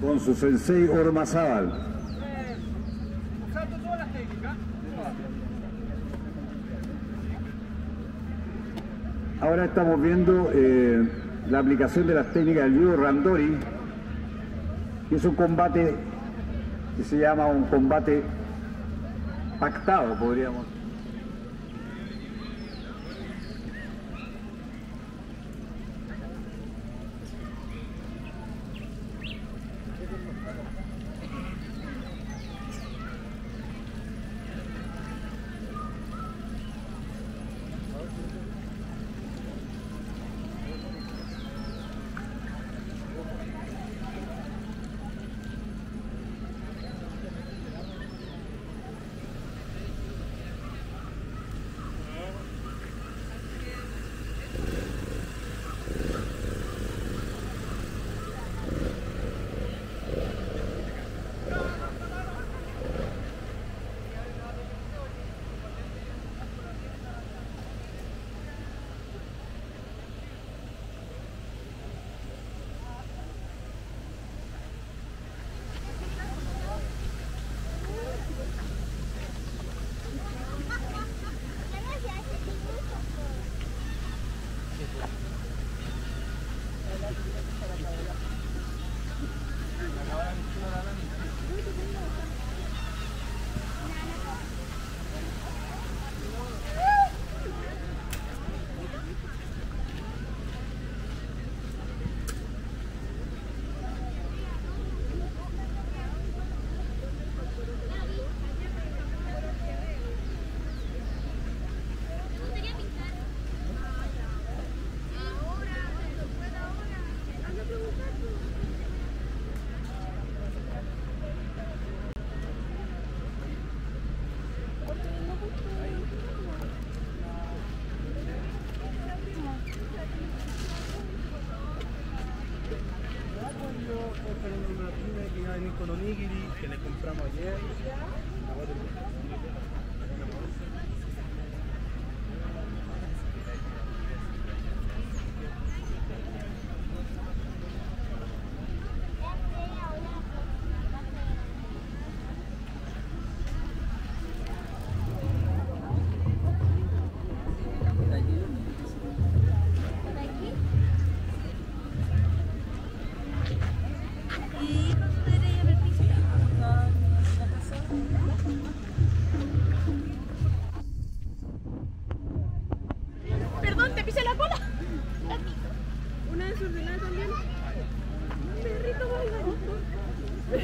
Con su sensei Ormazábal. Ahora estamos viendo eh, la aplicación de las técnicas del judo Randori, que es un combate que se llama un combate pactado, podríamos. Que iba a venir con onigiri que le compramos ayer.